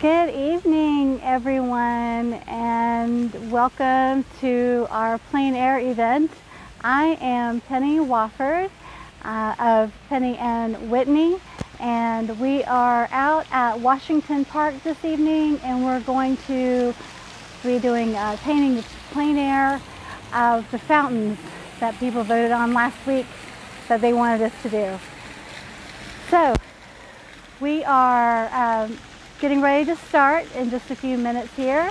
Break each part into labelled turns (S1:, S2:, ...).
S1: Good evening, everyone, and welcome to our plein air event. I am Penny Wofford uh, of Penny and Whitney, and we are out at Washington Park this evening, and we're going to be doing uh, painting the plein air of the fountains that people voted on last week that they wanted us to do. So we are um, getting ready to start in just a few minutes here.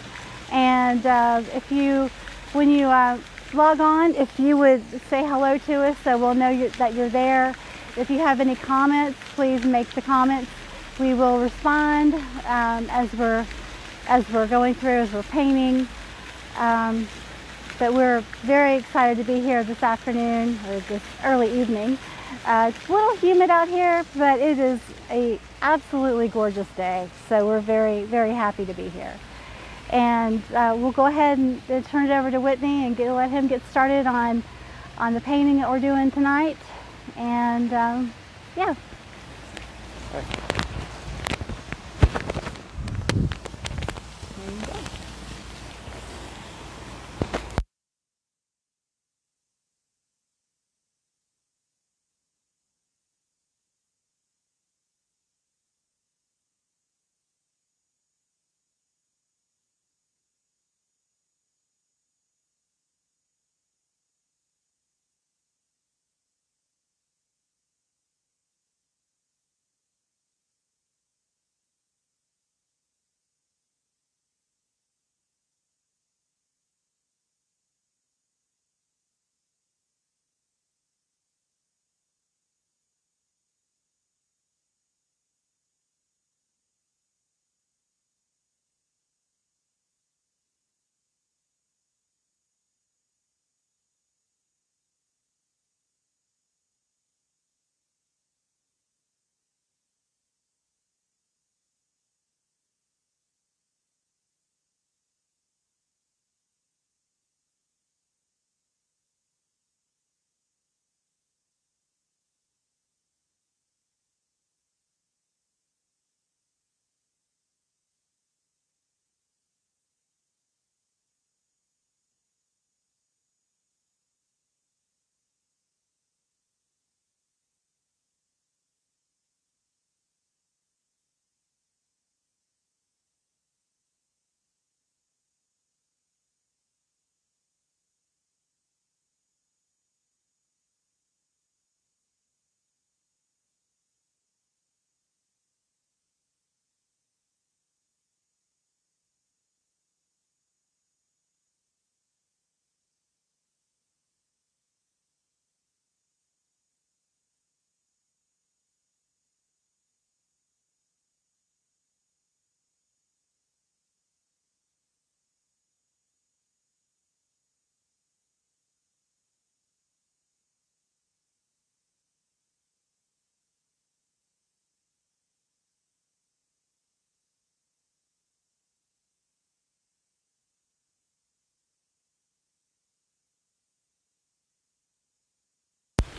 S1: And uh, if you, when you uh, log on, if you would say hello to us so we'll know you, that you're there. If you have any comments, please make the comments. We will respond um, as we're as we're going through, as we're painting. Um, but we're very excited to be here this afternoon or this early evening. Uh, it's a little humid out here, but it is a absolutely gorgeous day. So we're very, very happy to be here. And uh, we'll go ahead and turn it over to Whitney and get, let him get started on, on the painting that we're doing tonight. And um, yeah.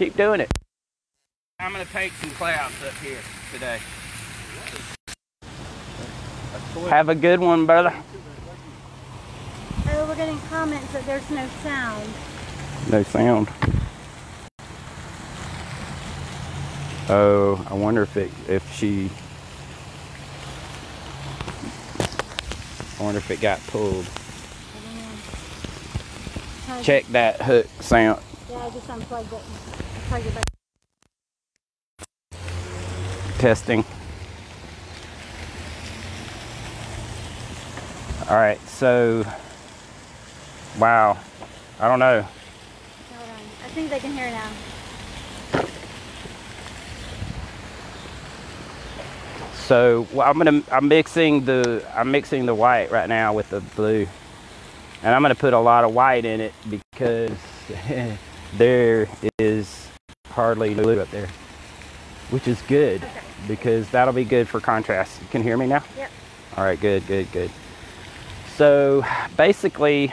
S2: Keep doing it. I'm gonna take some clouds up here today. Have a good one, brother.
S1: Oh, we're getting comments that there's no sound.
S2: No sound. Oh, I wonder if it if she I wonder if it got pulled. Check that hook sound.
S1: Yeah, I just unplugged it. Plug it back.
S2: testing. All right, so wow, I don't know.
S1: Hold on. I think they can hear now.
S2: So well, I'm gonna I'm mixing the I'm mixing the white right now with the blue, and I'm gonna put a lot of white in it because there is hardly blue up there, which is good
S1: Okay.
S2: because that'll be good for contrast. You can hear me now?
S1: Yep.
S2: All right, good, good, good. So basically,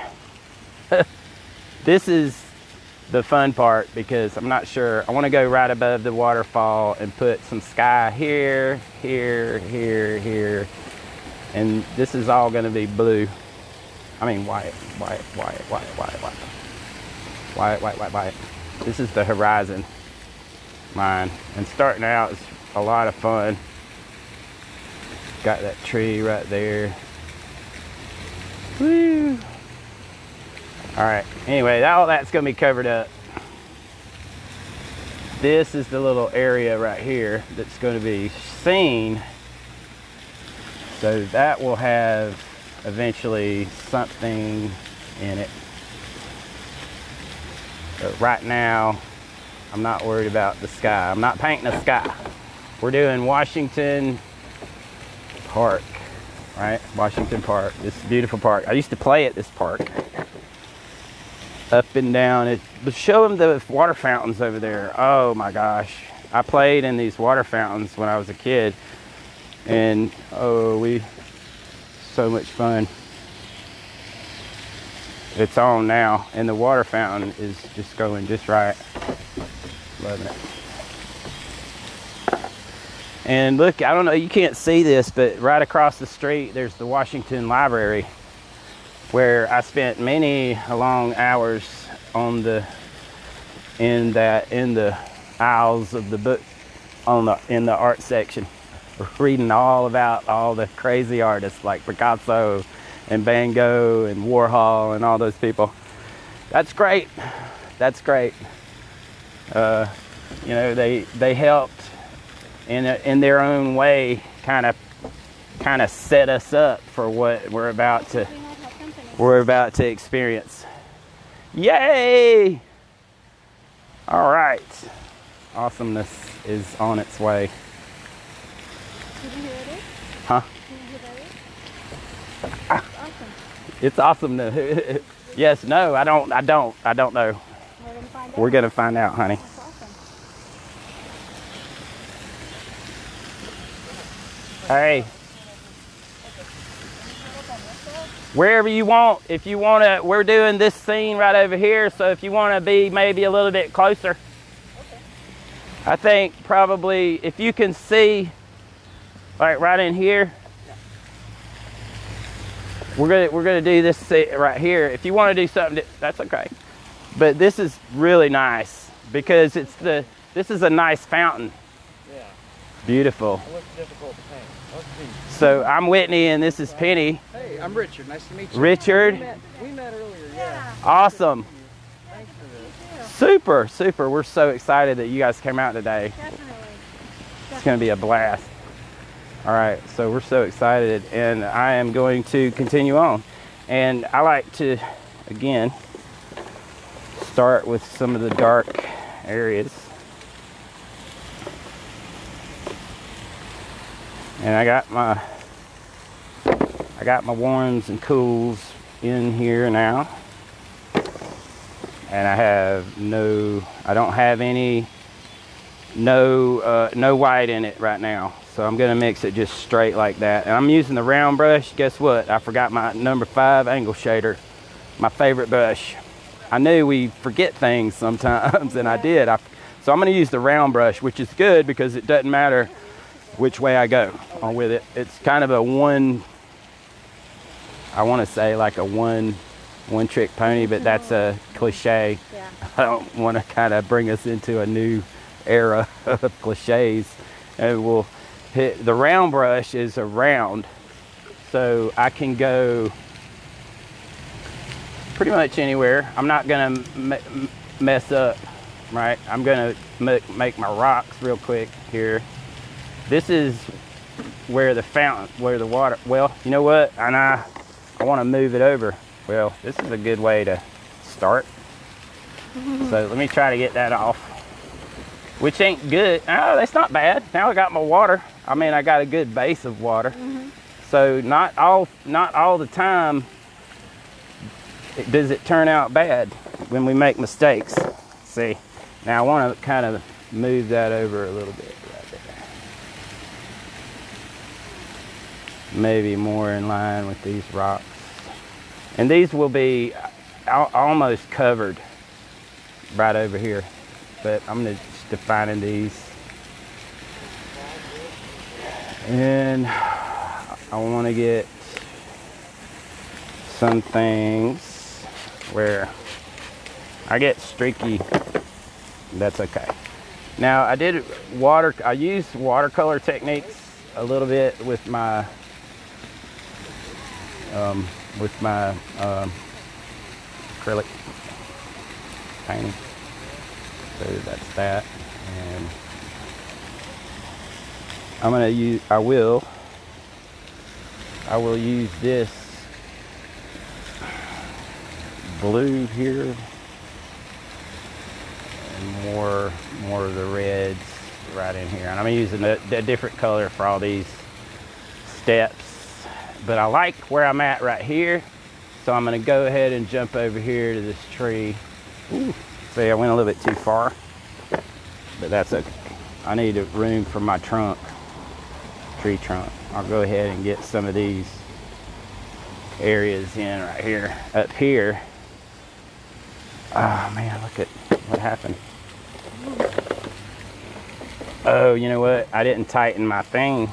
S2: this is the fun part because I'm not sure. I want to go right above the waterfall and put some sky here, here, here, here, And this is all gonna be blue. I mean white, white, white, white, white, white. White, white, white, white. This is the horizon mine. And starting out is a lot of fun. Got that tree right there. Woo! All right. Anyway, all that's gonna be covered up. This is the little area right here that's to be seen. So that will have eventually something in it. But right now, I'm not worried about the sky. I'm not painting the sky. We're doing Washington Park, right? Washington Park, this beautiful park. I used to play at this park up and down. It, but show them the water fountains over there. Oh my gosh. I played in these water fountains when I was a kid. And oh, we, so much fun. It's on now. And the water fountain is just going just right. It. And look, I don't know, you can't see this, but right across the street, there's the Washington Library where I spent many long hours on the in that in the aisles of the book on the in the art section reading all about all the crazy artists like Picasso and Van Gogh and Warhol and all those people. That's great. That's great. Uh, you know, they they helped in a, in their own way, kind of kind of set us up for what we're about to we're about to experience. Yay! All right. Awesomeness is on its way.
S1: Did you hear it is?
S2: Huh?
S1: Did you hear that is? It's awesome.
S2: It's awesome to Yes, no, I don't I don't I don't know.
S1: Find out.
S2: We're going to find out, honey.
S1: Awesome.
S2: Hey. Wherever you want, if you want to, we're doing this scene right over here, so if you want to be maybe a little bit closer. I think probably if you can see, like right in here, we're gonna we're gonna do this right here. If you want to do something, that- that's okay. But this is really nice because it's the this is a nice fountain.
S3: Yeah,
S2: Beautiful.
S3: it looks difficult to paint.
S2: So I'm Whitney and this is Penny.
S3: Hey, I'm Richard. Nice to meet you.
S2: Richard.
S3: We met, we met earlier, yeah.
S2: Awesome.
S3: Thanks for this.
S2: Super, super. We're so excited that you guys came out today.
S1: Definitely.
S2: It's going to be a blast. All right, so we're so excited, and I am going to continue on. And I like to, again, start with some of the dark areas. And I got my I got my warms and cools in here now. And I have no I don't have any no uh, no white in it right now. So I'm gonna mix it just straight like that. And I'm using the round brush. Guess what? I forgot my number five angle shader my favorite brush I knew we forget things sometimes and I did. I, so I'm gonna use the round brush which is good because it doesn't matter which way I go on with it. It's kind of a one I want to say like a one one trick pony but that's a mm-hmm. cliche.
S1: Yeah.
S2: I don't want to kind of bring us into a new era of cliches. And we'll hit the round brush is a round, so I can go pretty much anywhere. I'm not gonna mess up, right? I'm gonna make my rocks real quick here. This is where the fountain, where the water. Well, you know what? And I, I want to move it over. Well, this is a good way to start. So let me try to get that off. Which ain't good. Oh, that's not bad. Now I got my water. I mean, I got a good base of water. Mm-hmm. So not all not all the time it- does it turn out bad when we make mistakes. See, now I want to kind of move that over a little bit right there. Maybe more in line with these rocks. And these will be uh, al- almost covered right over here. But I'm just defining these. And I want to get some things where I get streaky. That's okay. Now I did water, I used watercolor techniques a little bit with my, um, with my um, acrylic painting. So that's that. And I'm gonna use, I will, I will use this blue here. And more more of the reds right in here. And I'm using a, a, different color for all these steps but I like where I'm at right here. So I'm gonna go ahead and jump over here to this tree. Ooh, see I went a little bit too far but that's okay. I need a room for my trunk tree trunk. I'll go ahead and get some of these areas in right here. Up here oh man look at what happened oh you know what I didn't tighten my thing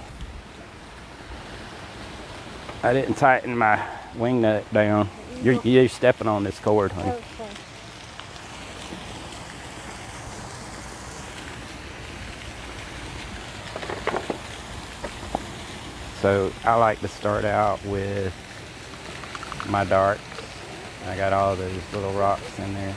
S2: I didn't tighten my wing nut down you're, you're stepping on this cord honey
S1: Okay.
S2: So I like to start out with my darks. I got all those little rocks in there.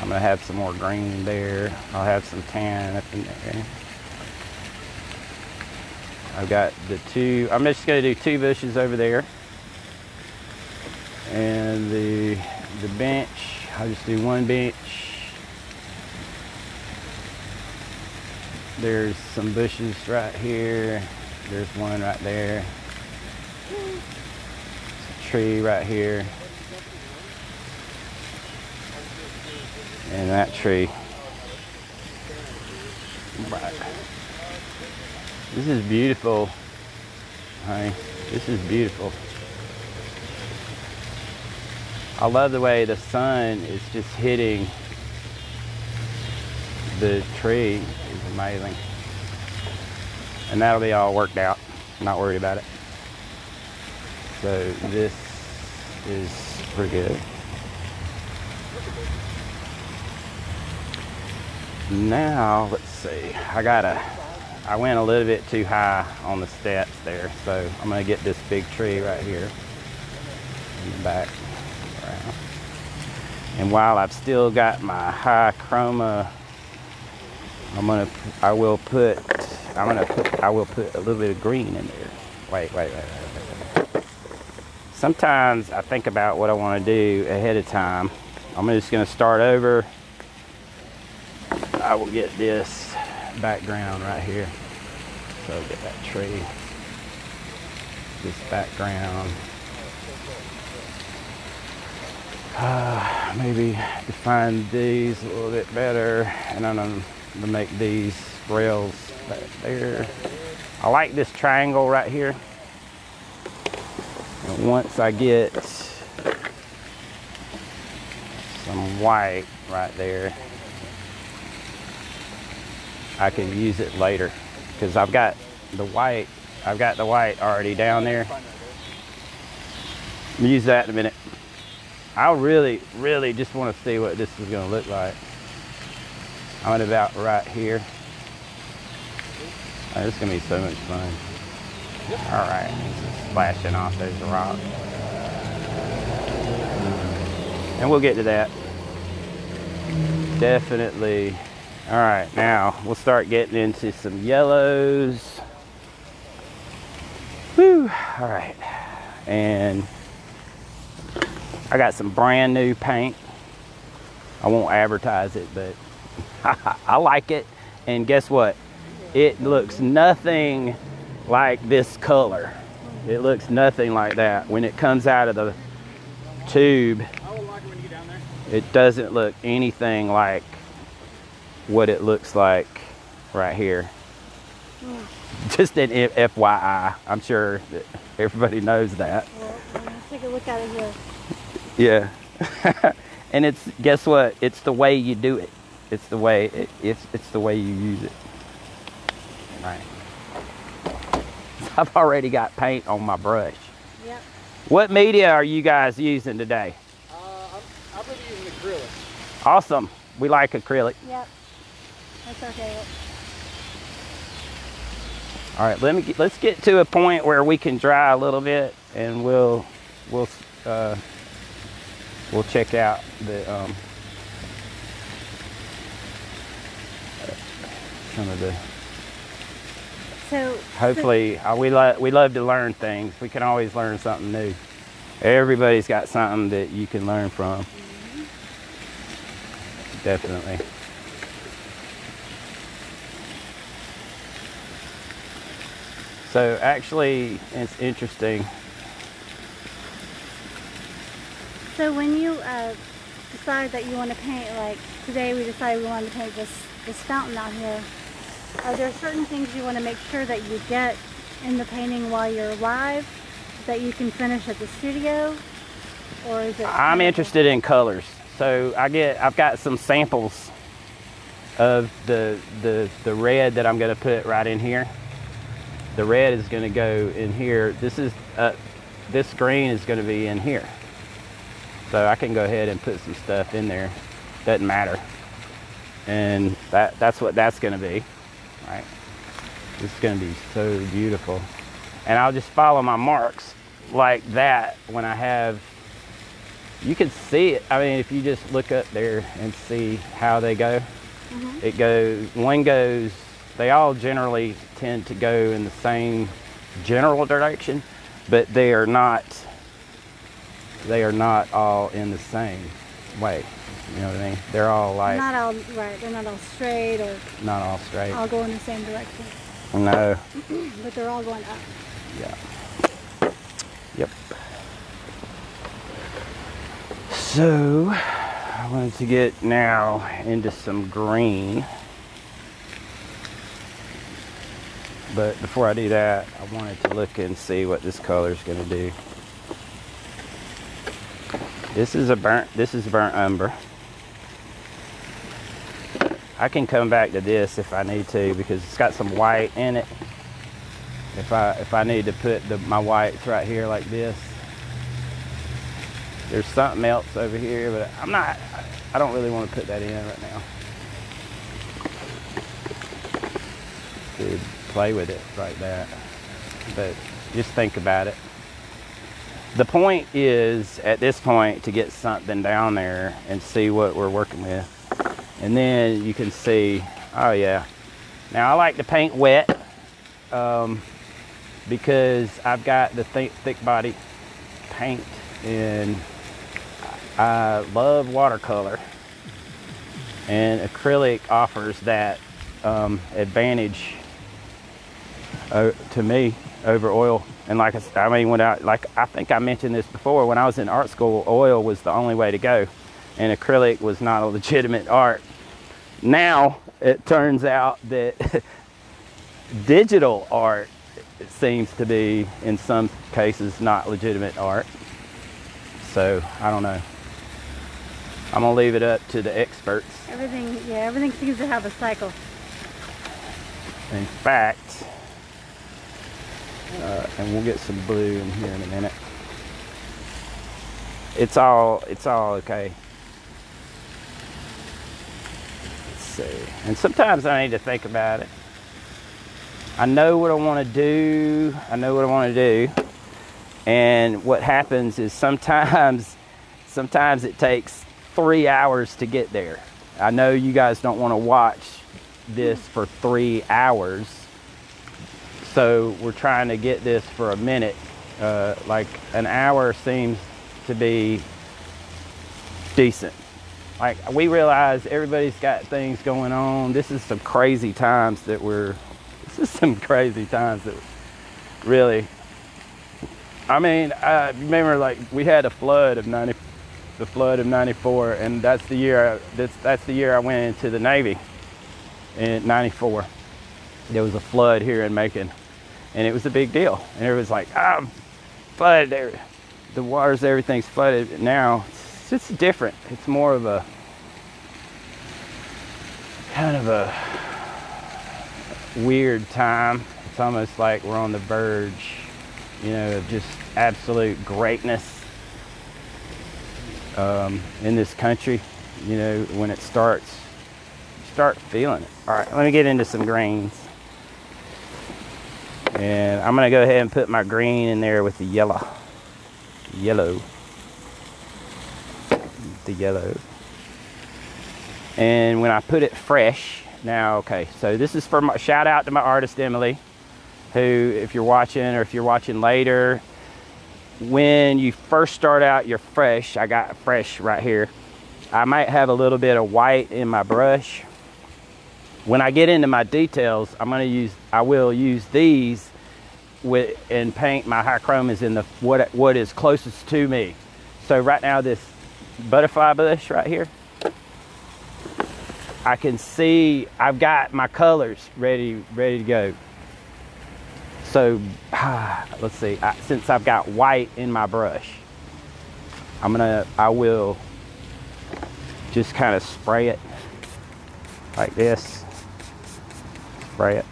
S2: I'm gonna have some more green there. I'll have some tan up in there. I've got the two, I'm just gonna do two bushes over there. And the, the bench, I'll just do one bench There's some bushes right here. There's one right there. Tree right here. And that tree. This is beautiful. Honey, this is beautiful. I love the way the sun is just hitting the tree It's amazing. And that'll be all worked out. Not worried about it. So this is pretty good. Now, let's see. I gotta, I went a little bit too high on the steps there. So I'm gonna get this big tree right here in the back. And while I've still got my high chroma I'm gonna, I will put, I'm gonna put, I will put a little bit of green in there. Wait, wait, wait, wait. Sometimes I think about what I want to do ahead of time. I'm just gonna start over. I will get this background right here. So get that tree, this background. Uh, maybe define these a little bit better, and I'm going to make these rails back there. I like this triangle right here. Once I get some white right there, I can use it later because I've got the white, I've got the white already down there. Use that in a minute. I really, really just want to see what this is going to look like. I'm at about right here. Oh, is gonna be so much fun. All right, splashing off those rocks. And we'll get to that. Definitely. All right, now we'll start getting into some yellows. Whew, all right. And I got some brand new paint. I won't advertise it, but I like it. And guess what? It looks nothing like this color. It looks nothing like that. When it comes out of the tube, it doesn't look anything like what it looks like right here. Just an FYI. I'm sure that everybody knows that.
S1: Well, let's take a look at it here.
S2: Yeah. and it's, guess what? It's the way you do it. It's the way it, it's it's the way you use it. Right. I've already got paint on my brush.
S1: Yep.
S2: What media are you guys using today?
S3: Uh, I'm, I'm going to be using acrylic.
S2: Awesome. We like acrylic.
S1: Yep. That's our favorite.
S2: All right, let me get, let's get to a point where we can dry a little bit, and we'll we'll uh, we'll check out the um, some of the.
S1: So
S2: Hopefully, uh, we love we love to learn things. We can always learn something new. Everybody's got something that you can learn from. Definitely. So actually, it's interesting.
S1: So when you uh, decide that you want to paint, like today we decided we wanted to paint this, this fountain out here, are there certain things you want to make sure that you get in the painting while you're live that you can finish at the studio? Or is it?
S2: I'm interested in colors, so I get I've got some samples of the the the red that I'm going to put right in here. The red is going to go in here. This is uh, this green is going to be in here, so I can go ahead and put some stuff in there. Doesn't matter, and that that's what that's going to be? It's going to be so beautiful, and I'll just follow my marks like that when I have you can see it. I mean, if you just look up there and see how they go,
S1: Mhm.
S2: it goes, one goes, they all generally tend to go in the same general direction, but they are not, they are not all in the same way. You know what I mean? They're all like,
S1: Not all right. They're not all straight or
S2: not all straight.
S1: all going the same direction,
S2: No,
S1: but they're all going up.
S2: yeah. Yep. So, I wanted to get now into some green. But before I do that, I wanted to look and see what this color is going to do. This is a burnt, this is burnt umber. I can come back to this if I need to because it's got some white in it. If I if I need to put the, my whites right here like this. There's something else over here, but I'm not. I don't really want to put that in right now. To play with it like that, but just think about it. The point is, at this point, to get something down there and see what we're working with, and then you can see. Oh yeah. Now I like to paint wet. Um, because I've got the thick, thick body paint and I love watercolor and acrylic offers that um, advantage uh, to me over oil and like I, I mean when I like I think I mentioned this before when I was in art school oil was the only way to go and acrylic was not a legitimate art now it turns out that digital art seems to be in some cases not legitimate art. So I don't know. I'm gonna leave it up to the experts.
S1: Everything, yeah, everything seems to have a cycle.
S2: In fact, uh, and we'll get some blue in here in a minute. It's all it's all okay. Let's see. And sometimes I need to think about it. I know what I want to do. I know what I want to do. And what happens is sometimes sometimes it takes 3 hours to get there. I know you guys don't want to watch this for 3 hours. So we're trying to get this for a minute. Uh, like an hour seems to be decent. Like we realize everybody's got things going on. This is some crazy times that we're. This is some crazy times that really. I mean, I remember like we had a flood of ninety, the flood of '94, and that's the year. That's that's the year I went into the Navy. In '94, there was a flood here in Macon, and it was a big deal. And it was like, ah, flooded. The waters, everything's flooded. Now just different. It's more of a kind of a weird time. It's almost like we're on the verge, you know, of just absolute greatness um, in this country. You know, when it starts, start feeling it. All right, let me get into some greens. And I'm gonna go ahead and put my green in there with the yellow. Yellow. The yellow. And when I put it fresh, now, okay, so this is for my shout out to my artist Emily, who, if you're watching or if you're watching later, when you first start out your fresh, I got fresh right here. I might have a little bit of white in my brush. When I get into my details, I'm gonna use, I will use these with and paint my high chromas in the what what is closest to me. So right now this butterfly bush right here, I can see I've got my colors ready ready to go. So let's see, I, since I've got white in my brush, I'm gonna, I will just kind of spray it like this, spray it,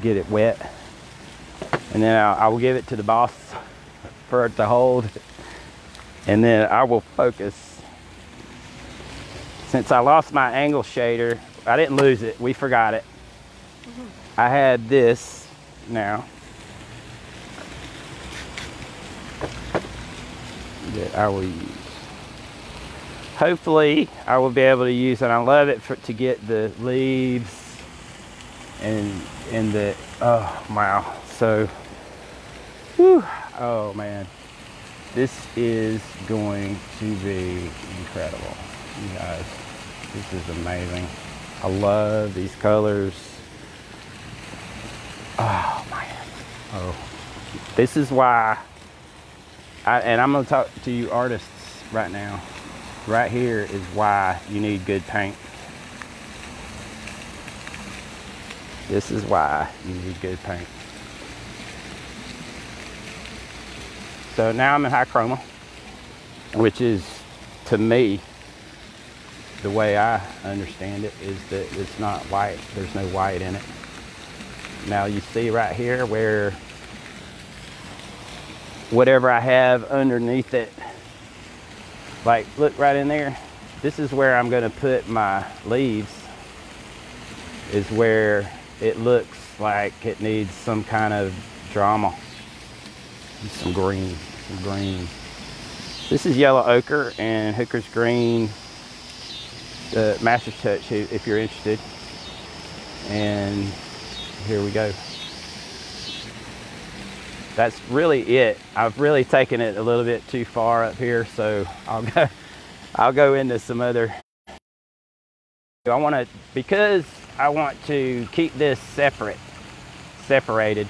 S2: get it wet. And then I, I will give it to the boss for it to hold. And then I will focus since I lost my angle shader, I didn't lose it, we forgot it. Mm -hmm. I had this now that I will use. Hopefully I will be able to use it. I love it for, to get the leaves and and the oh wow so whew, oh man this is going to be incredible you guys. This is amazing. I love these colors. Oh man. Oh. This is why I, and I'm to talk to you artists right now. Right here is why you need good paint. This is why you need good paint. So now I'm in high chroma, which is to me the way I understand it is that it's not white. There's no white in it. Now you see right here where whatever I have underneath it, like look right in there. This is where I'm gonna put my leaves is where it looks like it needs some kind of drama. Some green, some green. This is yellow ochre and Hooker's green the Master's Touch if you're interested. And here we go. That's really it. I've really taken it a little bit too far up here, so I'll go I'll go into some other I want to because I want to keep this separate separated.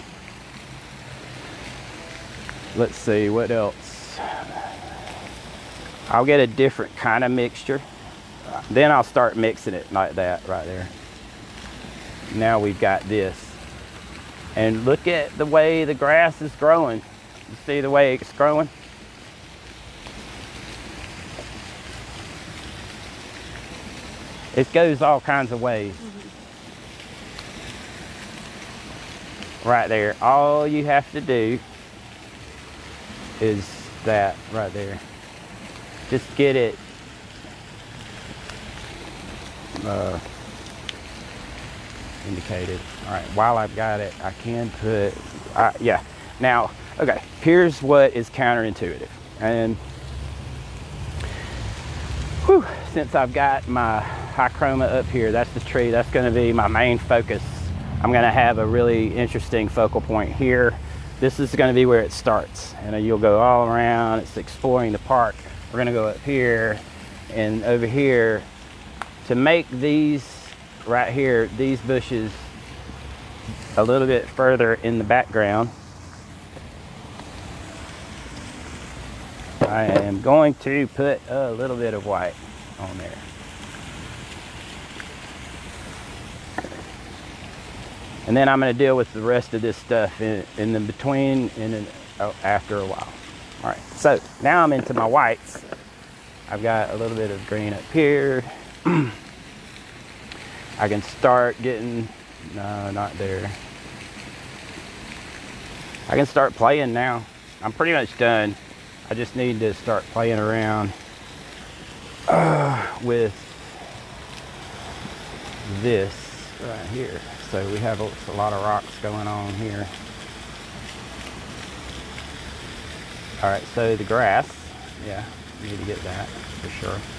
S2: Let's see what else. I'll get a different kind of mixture then I'll start mixing it like that right there. Now we've got this. And look at the way the grass is growing. You see the way it's growing? It goes all kinds of ways. Mm -hmm. Right there. All you have to do is that right there. Just get it uh, indicated. All right, while I've got it, I can put, uh, yeah. Now, okay, here's what is counterintuitive. And whew, since I've got my high chroma up here, that's the tree, that's gonna be my main focus. I'm gonna have a really interesting focal point here. This is gonna be where it starts. And you'll go all around, it's exploring the park. We're gonna go up here and over here to make these right here, these bushes a little bit further in the background, I am going to put a little bit of white on there. And then I'm going to deal with the rest of this stuff in, in the between and in, oh, after a while. All right, so now I'm into my whites. I've got a little bit of green up here. I can start getting No, not there. I can start playing now. I'm pretty much done. I just need to start playing around uh, with this right here. So we have a, lot of rocks going on here. All right, so the grass, yeah, need to get that for sure.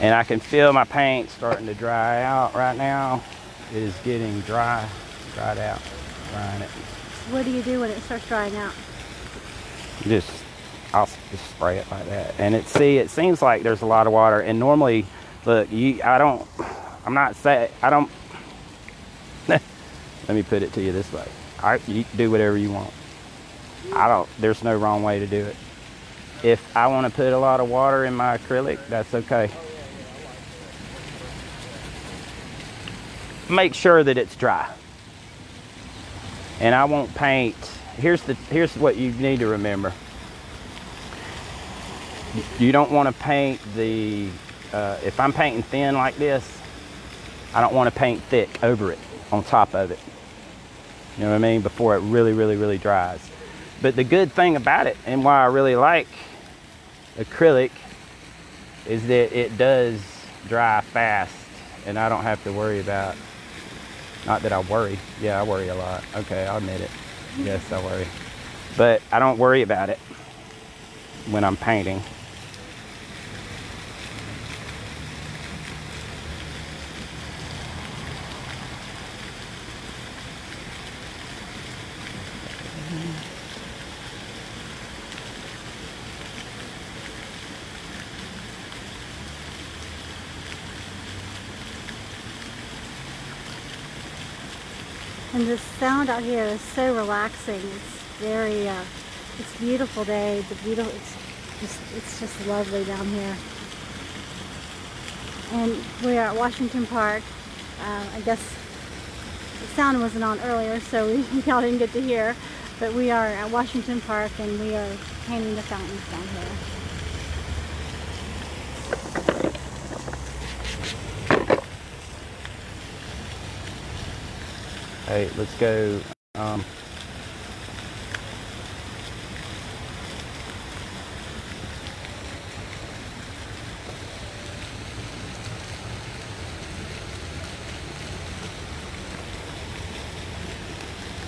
S2: And I can feel my paint starting to dry out right now. It is getting dry, dried out, drying it.
S1: What do you do when it starts drying out?
S2: Just, I'll just spray it like that. And it, see, it seems like there's a lot of water. And normally, look, you, I don't, I'm not saying, I don't, let me put it to you this way. I, you do whatever you want. I don't, there's no wrong way to do it. If I want to put a lot of water in my acrylic, that's okay. Make sure that it's dry. And I won't paint. Here's the here's what you need to remember. You don't want to paint the uh, if I'm painting thin like this, I don't want to paint thick over it on top of it. You know what I mean? Before it really, really, really dries. But the good thing about it and why I really like acrylic is that it does dry fast and I don't have to worry about not that I worry. Yeah, I worry a lot. Okay, I'll admit it. Yes, I worry. But I don't worry about it when I'm painting.
S1: And the sound out here is so relaxing. It's very, uh, it's beautiful day. The beautiful, it's just, it's just lovely down here. And we are at Washington Park. Uh, I guess the sound wasn't on earlier, so we, y'all didn't get to hear. But we are at Washington Park and we are painting the fountains down here.
S2: Hey, let's go. Um,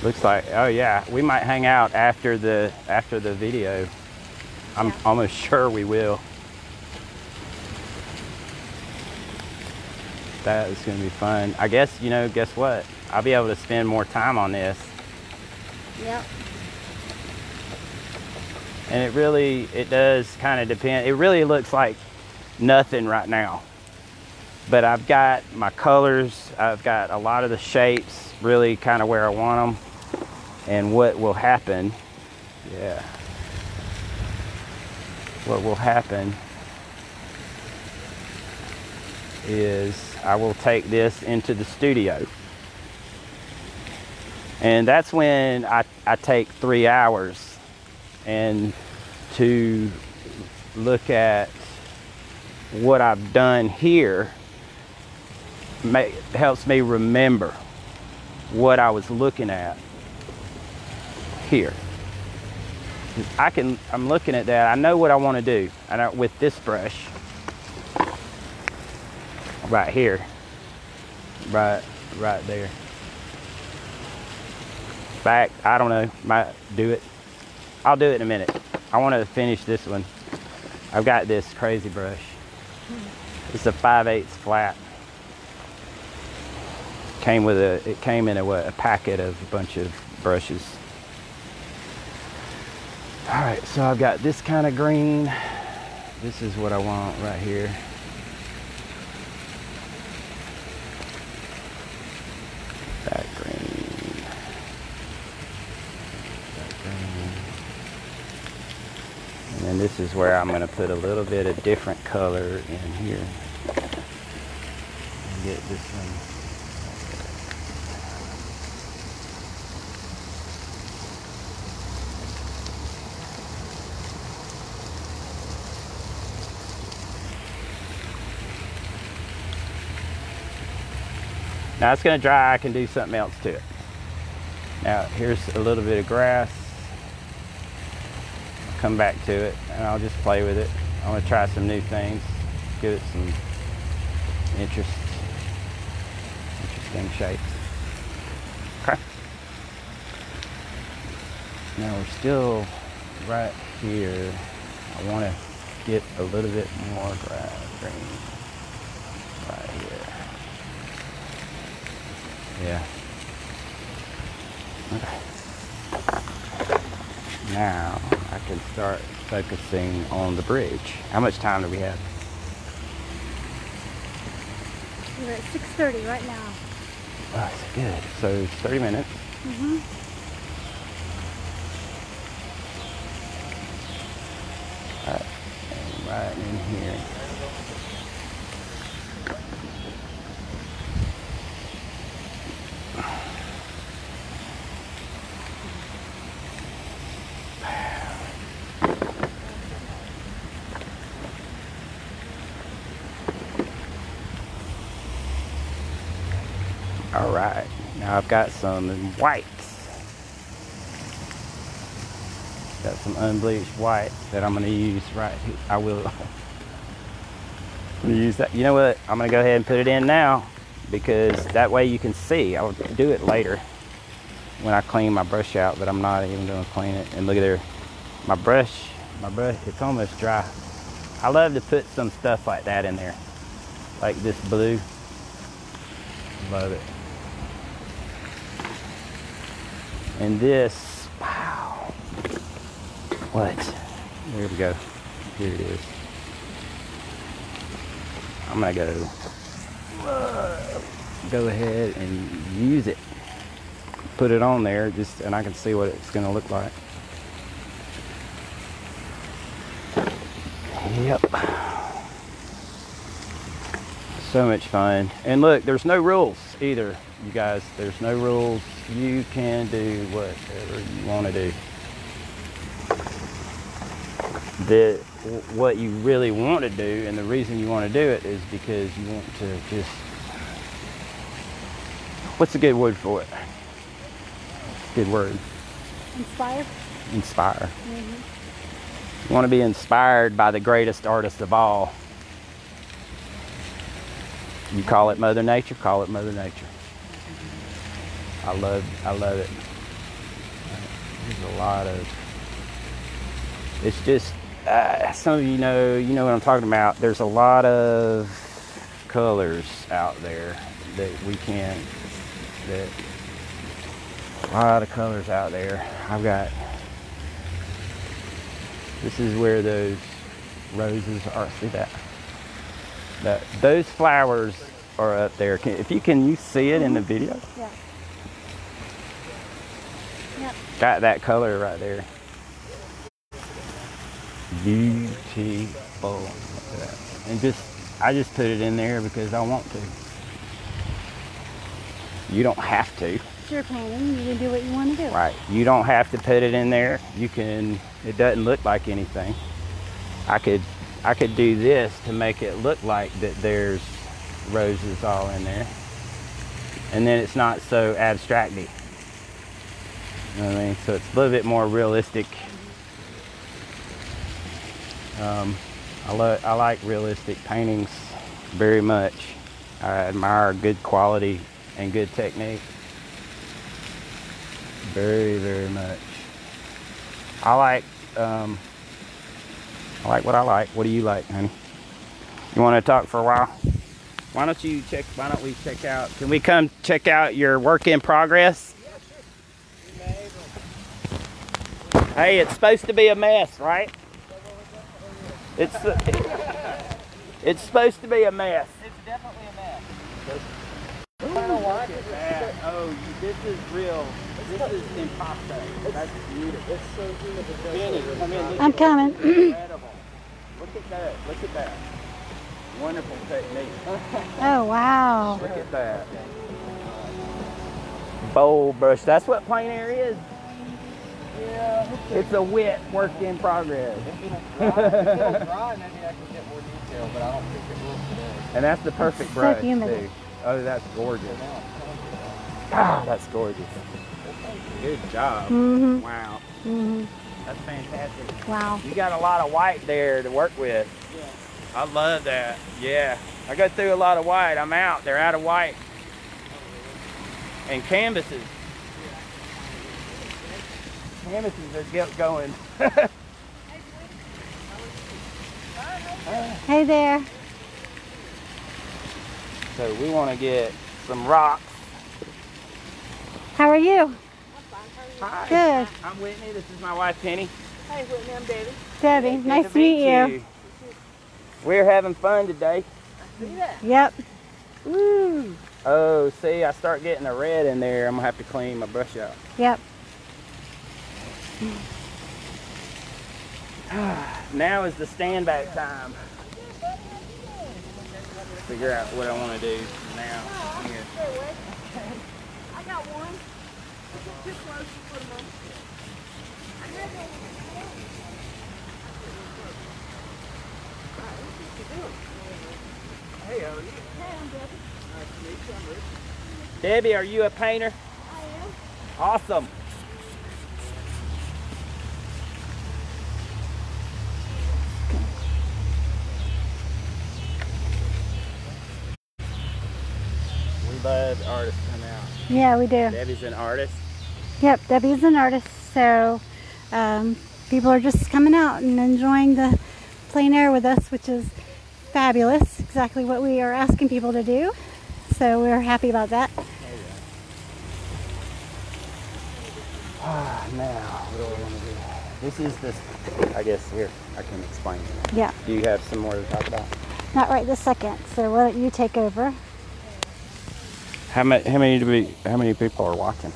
S2: looks like oh yeah we might hang out after the after the video i'm
S1: Yeah.
S2: almost sure we will that is going to be fun. I guess you know guess what? I'll be able to spend more time on this.
S1: Yep.
S2: and it really it does kind of depend it really looks like nothing right now. But i've got my colors i've got a lot of the shapes really kind of where i want them and what will happen. Yeah. What will happen is i will take this into the studio and that's when i, I take three hours and to look at what I've done here ma- helps me remember what I was looking at here. I can, I'm looking at that. I know what I want to do. I, with this brush, right here, right, right there. Back, I don't know, might do it. I'll do it in a minute. I want to finish this one. I've got this crazy brush. It's a 5 8 flat. Came with a, it came in a, what, a packet of a bunch of brushes. All right, so I've got this kind of green. This is what I want right here. where I'm going to put a little bit of different color in here. And get this one. Now it's going to dry, I can do something else to it. Now here's a little bit of grass. Come back to it and I'll just play with it. I wanna try some new things, give it some interest, interesting shapes. Okay. Now we're still right here. I wanna get a little bit more green right here. Yeah. Okay. Now I can start focusing on the bridge. How much time do we have?
S1: We're at 6.30 right now.
S2: Oh, that's good. So 30 minutes.
S1: Mm-hmm.
S2: Right, and right in here. All right, now I've got some whites. Got some unbleached white that I'm gonna use right here. I will use that. You know what? I'm gonna go ahead and put it in now because that way you can see. I'll do it later when I clean my brush out, but I'm not even gonna clean it. And look at there, my brush, my brush, it's almost dry. I love to put some stuff like that in there, like this blue. Love it. And this, wow. What? There we go. Here it is. I'm gonna go go ahead and use it. Put it on there just and I can see what it's gonna look like. Yep. So much fun. And look, there's no rules either, you guys. There's no rules. You can do whatever you want to do. The what you really want to do and the reason you want to do it is because you want to just what's a good word for it? Good word.
S1: Inspire.
S2: Inspire. Mm-hmm. You want to be inspired by the greatest artist of all. You call it Mother Nature, call it Mother Nature. I love I love it. There's a lot of it's just uh, some of you know you know what I'm talking about. There's a lot of colors out there that we can't that a lot of colors out there. I've got this is where those roses are. See that? That those flowers are up there. Can, if you can, you see it in the video.
S1: Yeah. Yep.
S2: Got that color right there. Beautiful. Look at that. And just, I just put it in there because I want to. You don't have to.
S1: It's your painting. You can do what you want to do.
S2: Right. You don't have to put it in there. You can it doesn't look like anything. I could I could do this to make it look like that there's roses all in there. And then it's not so abstracty. You know I mean? So it's a little bit more realistic. Um, I, I like realistic paintings very much. I admire good quality and good technique very very much i like um i like what i like what do you like honey you want to talk for a while why don't you check why don't we check out can we come check out your work in progress hey it's supposed to be a mess right it's it's supposed to be a mess
S3: It's definitely a mess.
S2: Look at that. Oh, you, this is real. This is impasto. That's beautiful.
S3: It's so beautiful.
S2: Benny, come in.
S1: I'm coming.
S2: Incredible. Look at that. Look at that. Wonderful technique.
S1: Oh, wow.
S2: Look at that. Bold brush. That's what plein air is.
S3: Yeah.
S2: It's a wet work in progress.
S3: If it'll dry, if it'll dry, maybe I can get more detail, but I don't think it will today.
S2: And that's the perfect
S1: So
S2: brush
S1: humid.
S2: too. Oh, that's gorgeous. Ah, that's gorgeous. Good job.
S1: Mhm.
S2: Wow,
S1: Mhm.
S2: that's fantastic.
S1: Wow.
S2: You got a lot of white there to work with. I love that. Yeah. I go through a lot of white. I'm out. They're out of white. And canvases. Canvases are get going.
S1: Hey there.
S2: so we want to get some rocks.
S1: How are you?
S2: Hi.
S1: Good.
S2: I'm Whitney. This is my wife Penny.
S3: Hey, Whitney, I'm Debbie.
S1: Debbie,
S2: Good
S1: nice to meet you.
S2: We're having fun today.
S3: I see that?
S1: Yep.
S2: Woo. Oh, see, I start getting the red in there. I'm gonna have to clean my brush out.
S1: Yep.
S2: Ah, now is the stand back time. Figure out what I want to do now. Here.
S3: I got one. It's too close to put 'em on.
S2: Hey, how are you? Debbie, are you a painter?
S3: I am.
S2: Awesome. Love artists come out.
S1: Yeah, we do.
S2: Debbie's an artist.
S1: Yep, Debbie's an artist, so um, people are just coming out and enjoying the plein air with us, which is fabulous. Exactly what we are asking people to do. So we're happy about that.
S2: Ah, now, what do I want to do? This is this, I guess, here, I can explain.
S1: Yeah,
S2: Do you have some more to talk about?
S1: not right this second. So why don't you take over?
S2: How many, how many, do we, how many people are watching?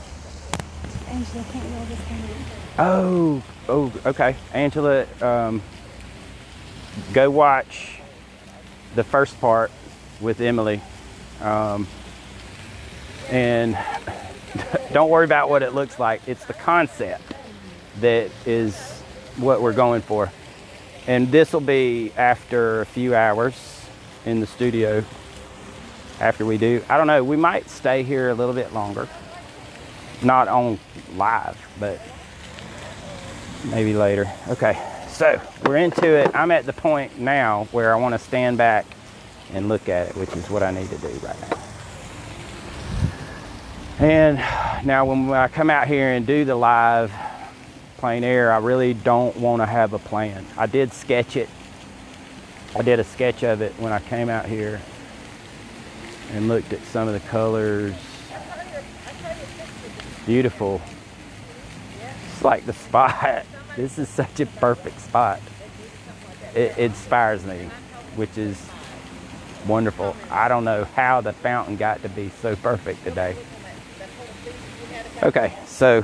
S1: Angela, can't this camera?
S2: Oh, oh, okay. Angela, um, go watch the first part with Emily. Um, and don't worry about what it looks like. It's the concept that is what we're going for. And this will be after a few hours in the studio after we do. I don't know, we might stay here a little bit longer. Not on live, but maybe later. Okay, so we're into it. I'm at the point now where I want to stand back and look at it, which is what I need to do right now. And now when I come out here and do the live plein air, I really don't want to have a plan. I did sketch it. I did a sketch of it when I came out here and looked at some of the colors. Beautiful. It's like the spot. This is such a perfect spot. It, inspires me, which is wonderful. I don't know how the fountain got to be so perfect today. Okay, so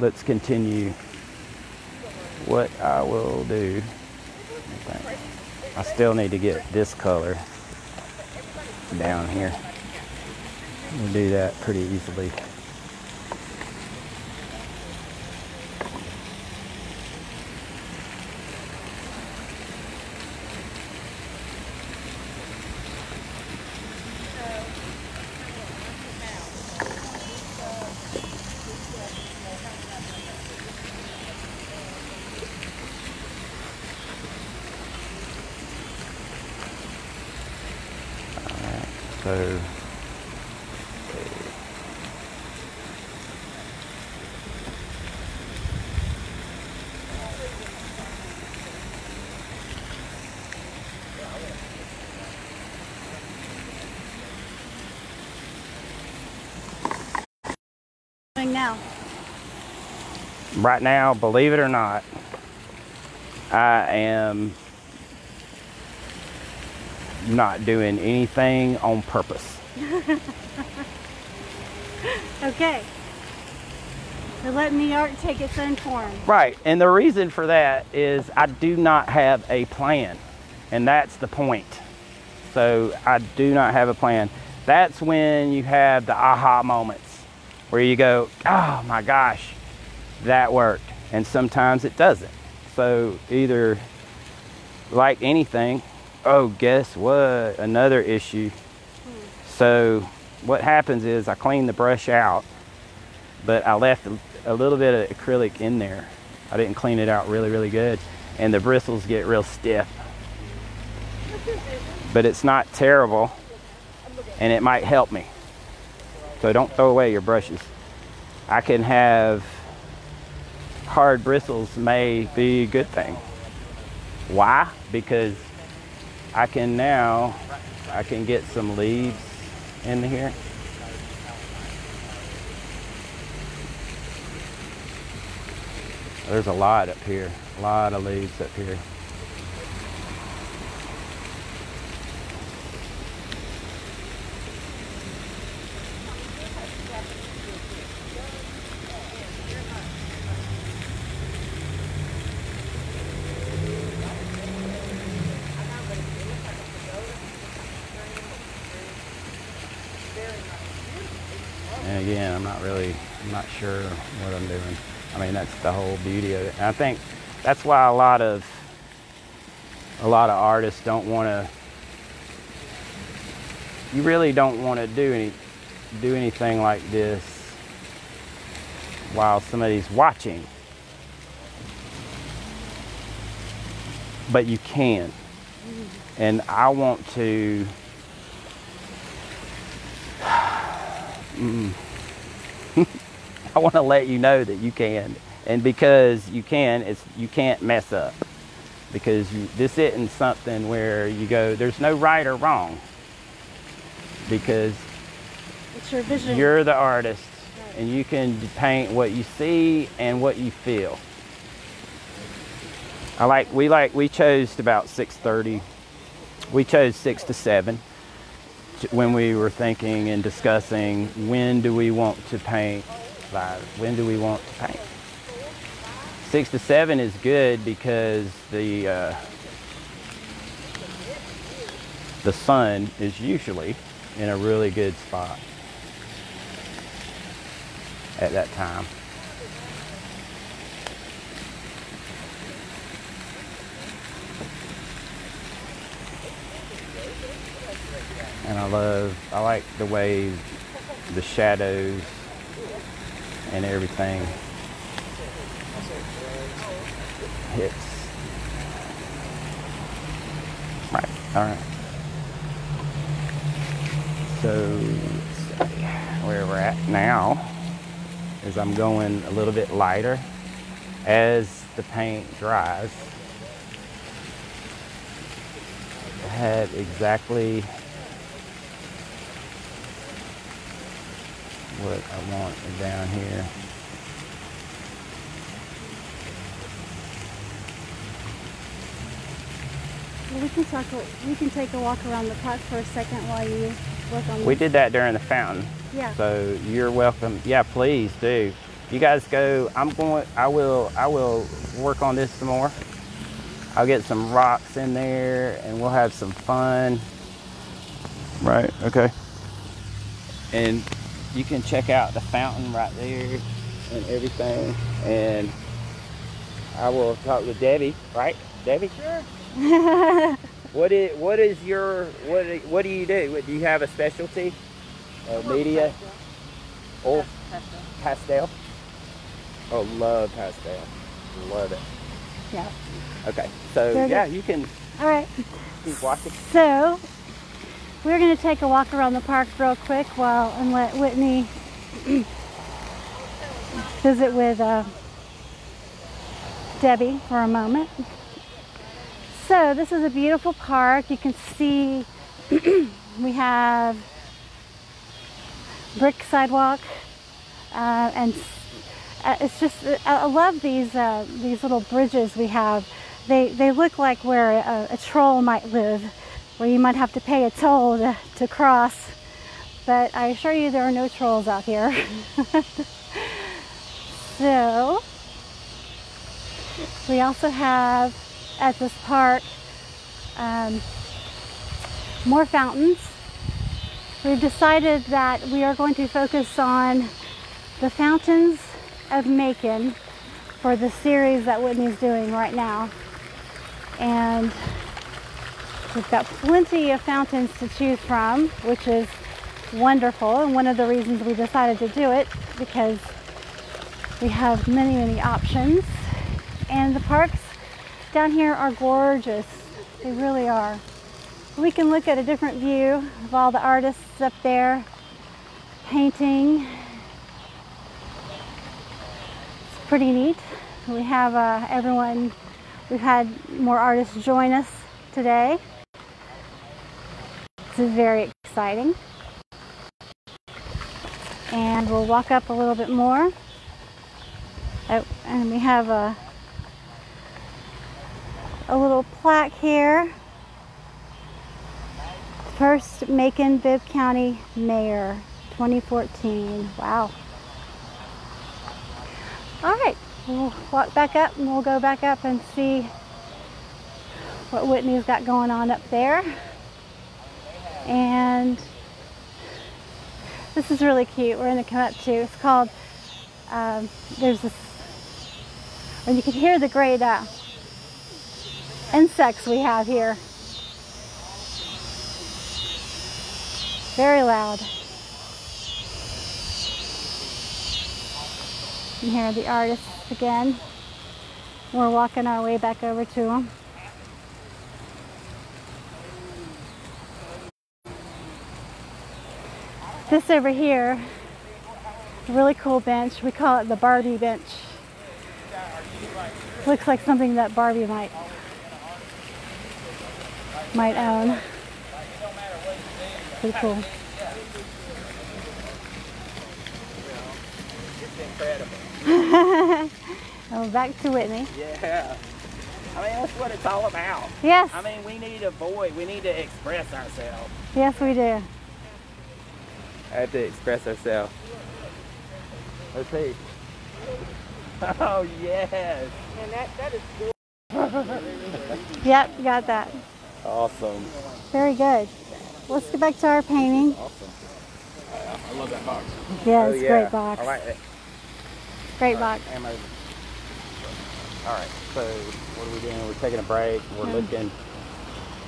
S2: let's continue what I will do. I still need to get this color down here. We'll do that pretty easily. So,
S1: uh, now.
S2: right now, believe it or not, I am not doing anything on purpose.
S1: Okay. So letting the art take its own form.
S2: Right, and the reason for that is I do not have a plan, and that's the point. So I do not have a plan. That's when you have the aha moments where you go, oh my gosh, that worked. And sometimes it doesn't. So either, like anything, oh, guess what? Another issue. So what happens is I clean the brush out, but I left a, little bit of acrylic in there. I didn't clean it out really, really good, and the bristles get real stiff. But it's not terrible, and it might help me. So don't throw away your brushes. I can have hard bristles may be a good thing. Why? Because I can now, I can get some leaves in here. There's a lot up here, a lot of leaves up here. And again, I'm not really, I'm not sure what I'm doing. I mean, that's the whole beauty of it. And I think that's why a lot of, a lot of artists don't want to, you really don't want to do any, do anything like this while somebody's watching. But you can. And I want to, Mm. I want to let you know that you can, and because you can, it's you can't mess up. Because you, this isn't something where you go, there's no right or wrong. Because
S1: It's your vision.
S2: you're the artist, and you can paint what you see and what you feel. I like we like we chose about 6:30. We chose six to seven when we were thinking and discussing when do we want to paint live? When do we want to paint? Six to seven is good because the uh, the sun is usually in a really good spot at that time. And I love, I like the way the shadows and everything hits. Right, all right. So, where we're at now is I'm going a little bit lighter as the paint dries. I have exactly what I want down here.
S1: Can talk. We can take a walk around the park for a second while you work on.
S2: We
S1: this.
S2: did that during the fountain.
S1: Yeah.
S2: So you're welcome. Yeah, please do. You guys go. I'm going. I will. I will work on this some more. I'll get some rocks in there, and we'll have some fun. Right. Okay. And you can check out the fountain right there and everything. And I will talk with Debbie. Right, Debbie.
S3: Sure.
S2: What is what is your what do- what do you do? What, do you have a specialty? Uh, media or pastel? Oh, love pastel. Love it.
S1: Yeah.
S2: Okay, so
S1: Very
S2: yeah,
S1: good.
S2: you can
S1: All right.
S2: keep watching.
S1: So we're going to take a walk around the park real quick while and let Whitney visit with uh, Debbie for a moment. So this is a beautiful park. You can see we have brick sidewalk uh, and uh, it's just I I love these uh, these little bridges we have. They they look like where a, a troll might live, where you might have to pay a toll to, to cross. But I assure you, there are no trolls out here. so we also have at this park um, more fountains. We've decided that we are going to focus on the fountains of Macon for the series that Whitney's doing right now. And we've got plenty of fountains to choose from, which is wonderful and one of the reasons we decided to do it because we have many, many options. And the parks down here are gorgeous. They really are. We can look at a different view of all the artists up there painting. It's pretty neat. We have uh, everyone, we've had more artists join us today. It's very exciting. And we'll walk up a little bit more. Oh, and we have a, a little plaque here. First Macon Bibb County Mayor 2014. Wow. All right, we'll walk back up and we'll go back up and see what Whitney's got going on up there. And this is really cute. We're going to come up to. It's called. Um, there's this, and you can hear the great uh, insects we have here. Very loud. And here are the artists again. We're walking our way back over to them. This over here, really cool bench. We call it the Barbie bench. Looks like something that Barbie might might own. Pretty cool. oh, back to Whitney.
S2: Yeah. I mean, that's what it's all about.
S1: Yes,
S2: I mean, we need a voice. We need to express ourselves.
S1: yes, we do.
S2: I have to express ourselves. Let's see. Oh, yes.
S3: And that, that is cool.
S1: Yep, got that.
S2: Awesome.
S1: Very good. Let's get back to our painting.
S2: Awesome. I love that box.
S1: Yeah,
S2: oh,
S1: it's a
S2: yeah.
S1: great box.
S2: I like it.
S1: Great box.
S2: Ammo. All right, so what are we doing? We're taking a break. We're looking.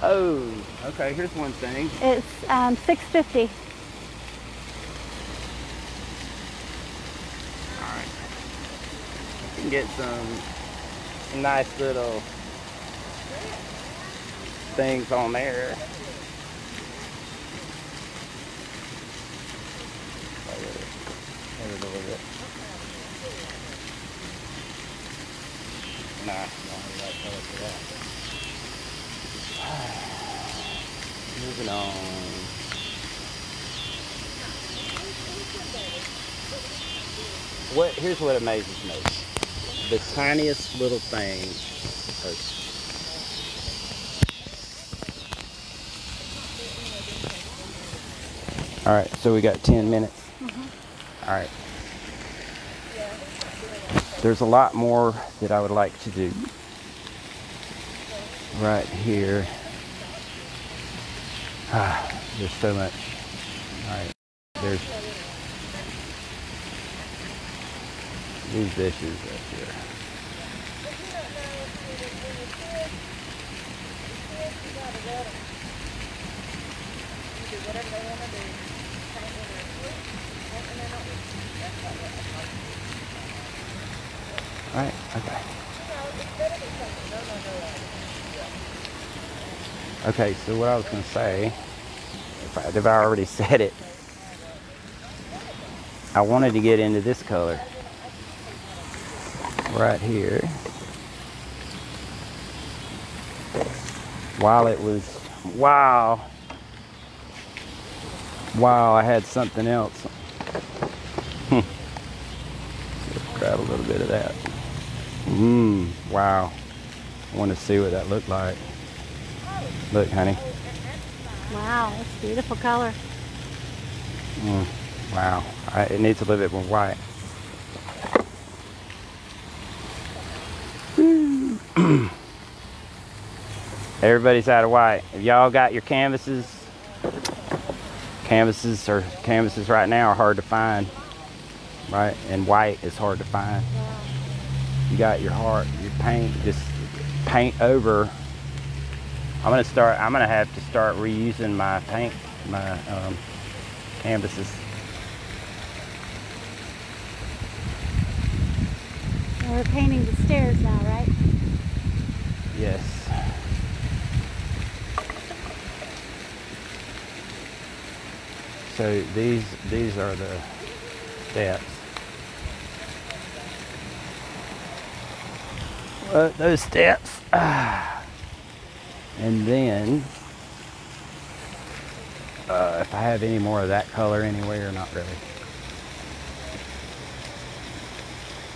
S2: Oh, okay. Here's one thing.
S1: It's um, 650.
S2: All right. You can get some nice little things on there. Nah. Moving on. What here's what amazes me. The tiniest little thing. All right, so we got 10 minutes. All right. There's a lot more that I would like to do. Right here. Ah, there's so much. All right. There's these dishes up here. All right. Okay. Okay. So what I was going to say, if I, if I already said it, I wanted to get into this color right here. While it was, wow, wow, I had something else. Grab a little bit of that. Mmm, wow. I want to see what that looked like. Look, honey.
S1: Wow, that's beautiful color.
S2: Mm, wow. I, it needs a little bit more white. Everybody's out of white. If y'all got your canvases, canvases or canvases right now are hard to find, right? And white is hard to find. You got your heart, your paint, just paint over. I'm gonna start. I'm gonna have to start reusing my paint, my um, canvases.
S1: We're painting the stairs now, right?
S2: Yes. So these these are the steps. Uh, those steps. Ah. And then uh, if I have any more of that color anywhere, or not really.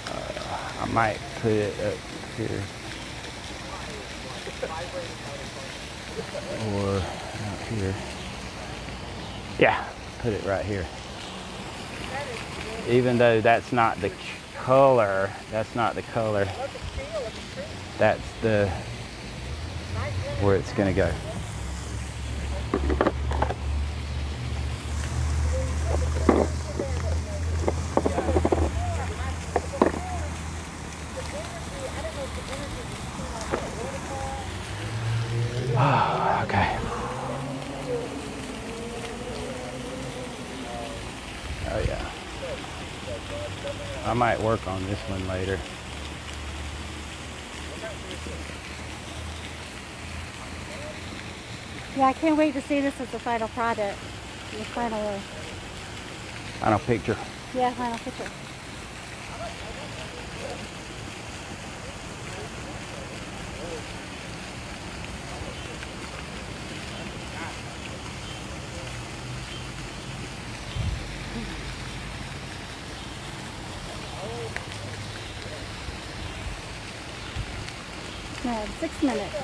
S2: Uh, I might put it up here. or out here. Yeah, put it right here. Even though that's not the color, that's not the color. That's the where it's gonna go. Ah, okay. Oh yeah. I might work on this one later.
S1: Yeah, I can't wait to see this as the final product. The final, uh,
S2: Final picture.
S1: yeah, final picture. No, six minutes.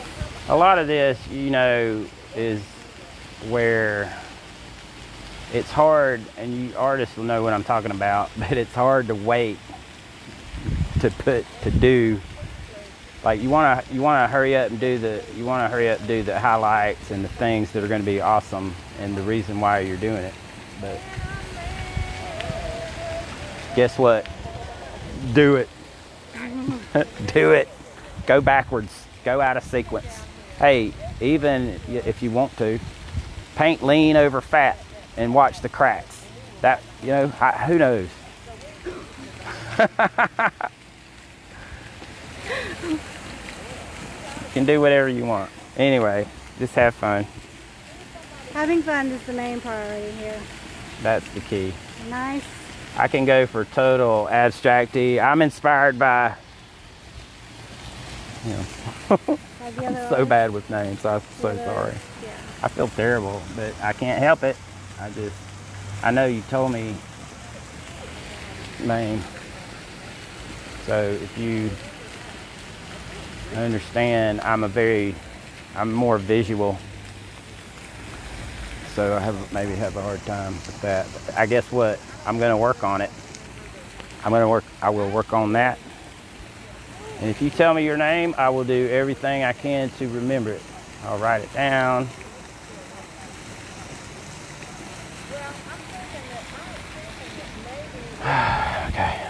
S2: A lot of this, you know, is where it's hard, and you artists will know what I'm talking about, but it's hard to wait to put to do. Like you wanna you wanna hurry up and do the you wanna hurry up do the highlights and the things that are gonna be awesome and the reason why you're doing it. But guess what? Do it. do it. Go backwards. Go out of sequence. Hey, even if you want to, paint lean over fat and watch the cracks. That you know, I, who knows? you can do whatever you want. Anyway, just have fun.
S1: Having fun is the main priority here.
S2: That's the key.
S1: Nice.
S2: I can go for total abstracty. I'm inspired by. You know,
S1: Other
S2: so
S1: one.
S2: bad with names. I'm so sorry.
S1: Yeah.
S2: I feel terrible, but I can't help it. I just, I know you told me name. So if you understand, I'm a very, I'm more visual. So I have maybe have a hard time with that. But I guess what? I'm going to work on it. I'm going to work. I will work on that. And if you tell me your name, I will do everything I can to remember it. I'll write it down. Okay.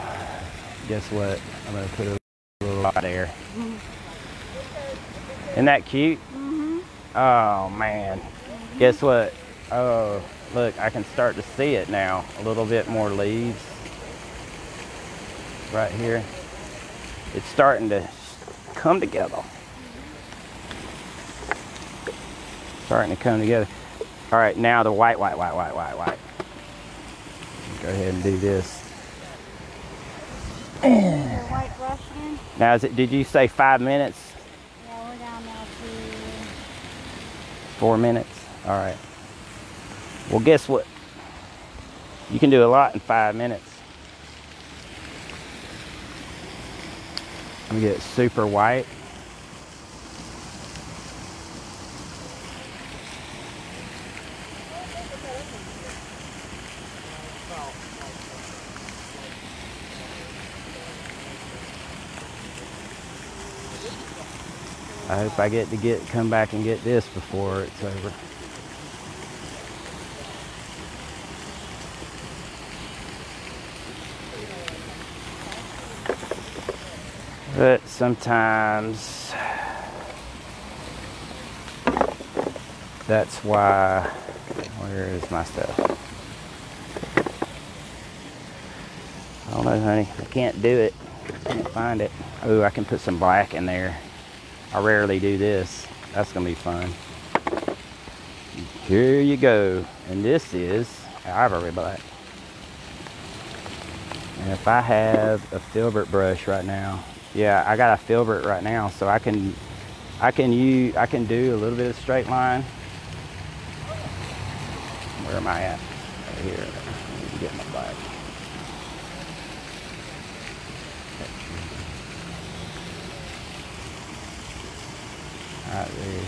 S2: Guess what? I'm gonna put a little light there. Mm-hmm. Isn't that cute? Mm-hmm. Oh man. Guess what? Oh, look, I can start to see it now. A little bit more leaves. Right here. It's starting to come together. Starting to come together. All right, now the white, white, white, white, white, white. Go ahead and do this. Now, is it? Did you say five minutes?
S1: Yeah, we're down now to
S2: Four minutes. All right. Well, guess what? You can do a lot in five minutes. Me get super white. I hope I get to get come back and get this before it's over. But sometimes that's why where is my stuff? I don't know, honey. I can't do it. I Can't find it. Oh, I can put some black in there. I rarely do this. That's gonna be fun. Here you go. And this is ivory black. And if I have a filbert brush right now, yeah, I got a filbert right now, so I can, I can use, I can do a little bit of straight line. Where am I at? Right here. Get my black. Right there.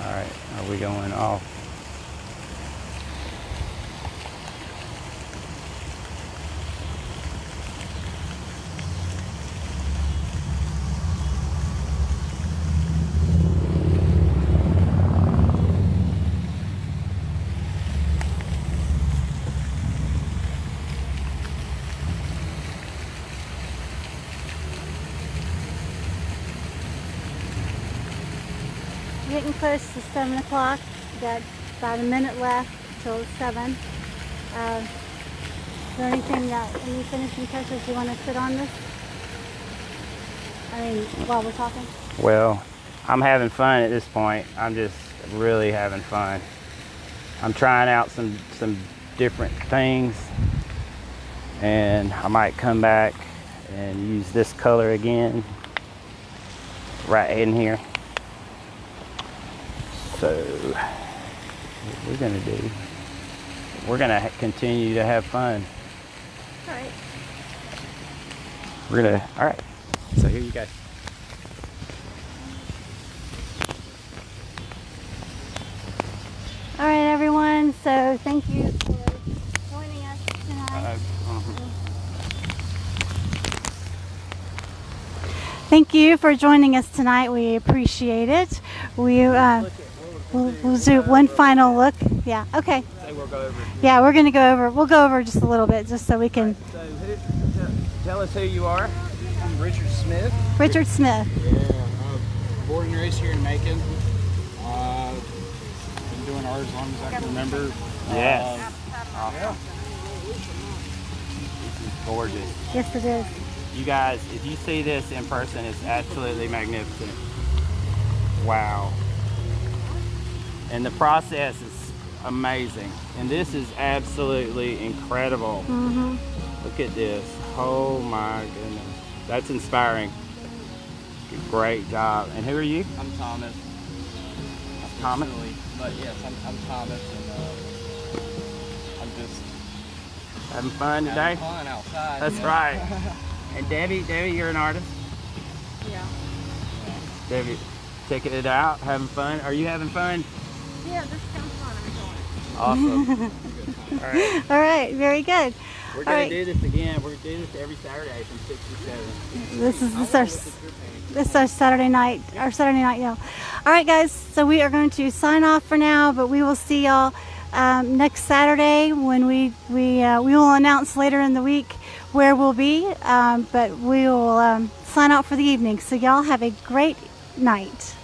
S2: All right, are we going off?
S1: Getting close to 7 o'clock. Got about a minute left till 7. Uh, is there anything that, any finishing touches you want to put on this? I mean, while we're talking?
S2: Well, I'm having fun at this point. I'm just really having fun. I'm trying out some some different things and I might come back and use this color again right in here. So what we're gonna do, we're gonna continue to have fun.
S1: All right.
S2: We're gonna, all right. So here you go.
S1: All right, everyone. So thank you for joining us tonight. Thank you for joining us tonight. We appreciate it. We uh, we'll, we'll do one final look. Yeah. Okay.
S2: We'll go over.
S1: Yeah, we're gonna go over. We'll go over just a little bit, just so we can.
S2: So who, tell, tell us who you are.
S4: I'm Richard Smith.
S1: Richard Smith.
S4: Yeah, uh, born and raised here in Macon. Uh, been doing art as long as I can remember.
S2: Yes.
S4: Uh, yeah.
S2: This is gorgeous.
S1: Yes, it is.
S2: You guys, if you see this in person, it's absolutely magnificent. Wow. And the process is amazing. And this is absolutely incredible.
S1: Mm-hmm.
S2: Look at this. Oh my goodness. That's inspiring. Great job. And who are you?
S4: I'm Thomas.
S2: I'm Thomas?
S4: Officially, But yes, I'm, I'm Thomas, and uh, I'm just
S2: Having fun today?
S4: having fun outside.
S2: That's
S4: you know?
S2: right. And Debbie, Debbie, you're an artist.
S3: Yeah.
S2: Debbie, checking it out, having fun. Are you having fun?
S3: Yeah, this sounds fun. I'm enjoying.
S2: Awesome. All right.
S1: All right. Very good.
S2: We're
S1: All
S2: gonna do this again. We're gonna do this every Saturday from six to seven.
S1: This is this our this is our Saturday night. Our Saturday night yell. All right, guys. So we are going to sign off for now, but we will see y'all um, next Saturday when we we uh, we will announce later in the week where we'll be. Um, but we will um, sign out for the evening. So y'all have a great night.